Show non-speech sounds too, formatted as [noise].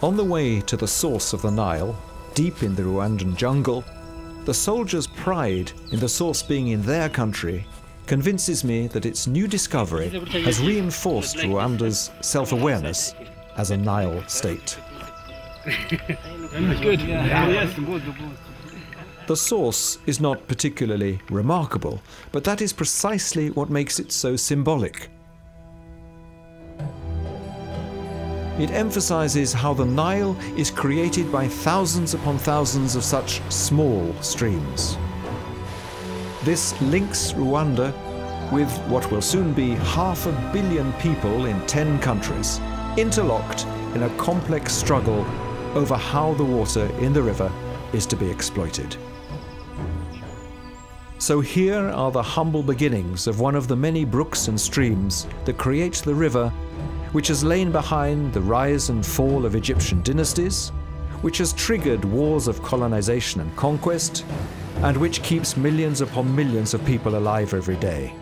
On the way to the source of the Nile, deep in the Rwandan jungle, the soldiers' pride in the source being in their country convinces me that its new discovery has reinforced Rwanda's self awareness as a Nile state. [laughs] Good. Yes, good, good. The source is not particularly remarkable, but that is precisely what makes it so symbolic. It emphasizes how the Nile is created by thousands upon thousands of such small streams. This links Rwanda with what will soon be half a billion people in 10 countries, interlocked in a complex struggle over how the water in the river is to be exploited. So here are the humble beginnings of one of the many brooks and streams that create the river which has lain behind the rise and fall of Egyptian dynasties, which has triggered wars of colonization and conquest, and which keeps millions upon millions of people alive every day.